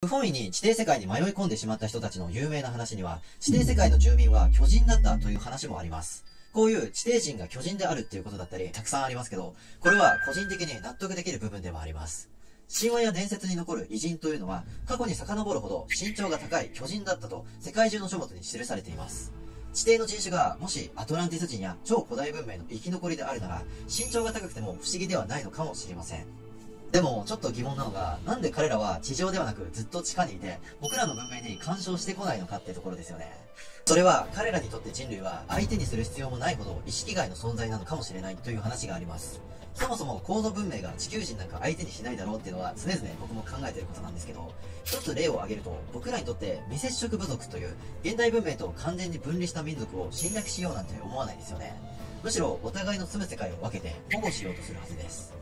不本意に地底世界に迷い込んでしまった人たちの有名な話には、地底世界の住民は巨人だったという話もあります。こういう地底人が巨人であるっていうことだったり、たくさんありますけど、これは個人的に納得できる部分でもあります。神話や伝説に残る偉人というのは、過去に遡るほど身長が高い巨人だったと世界中の書物に記されています。地底の人種がもしアトランティス人や超古代文明の生き残りであるなら、身長が高くても不思議ではないのかもしれません。でも、ちょっと疑問なのが、なんで彼らは地上ではなくずっと地下にいて、僕らの文明に干渉してこないのかってところですよね。それは、彼らにとって人類は相手にする必要もないほど意識外の存在なのかもしれないという話があります。そもそも高度文明が地球人なんか相手にしないだろうっていうのは常々僕も考えてることなんですけど、一つ例を挙げると、僕らにとって未接触部族という現代文明と完全に分離した民族を侵略しようなんて思わないですよね。むしろお互いの住む世界を分けて保護しようとするはずです。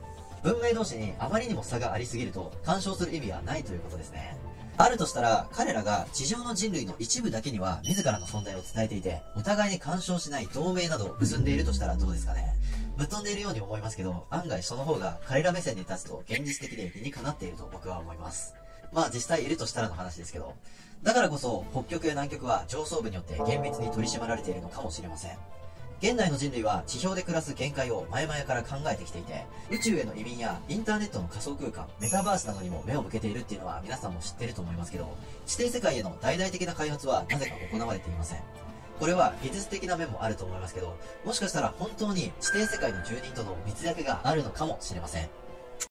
文明同士にあまりにも差がありすぎると干渉する意味はないということですね。あるとしたら、彼らが地上の人類の一部だけには自らの存在を伝えていて、お互いに干渉しない同盟などを結んでいるとしたらどうですかね。ぶっ飛んでいるように思いますけど、案外その方が彼ら目線に立つと現実的で理にかなっていると僕は思います。まあ実際いるとしたらの話ですけど、だからこそ北極や南極は上層部によって厳密に取り締まられているのかもしれません。現代の人類は地表で暮らす限界を前々から考えてきていて、宇宙への移民やインターネットの仮想空間、メタバースなどにも目を向けているっていうのは皆さんも知ってると思いますけど、地底世界への大々的な開発はなぜか行われていません。これは技術的な面もあると思いますけど、もしかしたら本当に地底世界の住人との密約があるのかもしれません。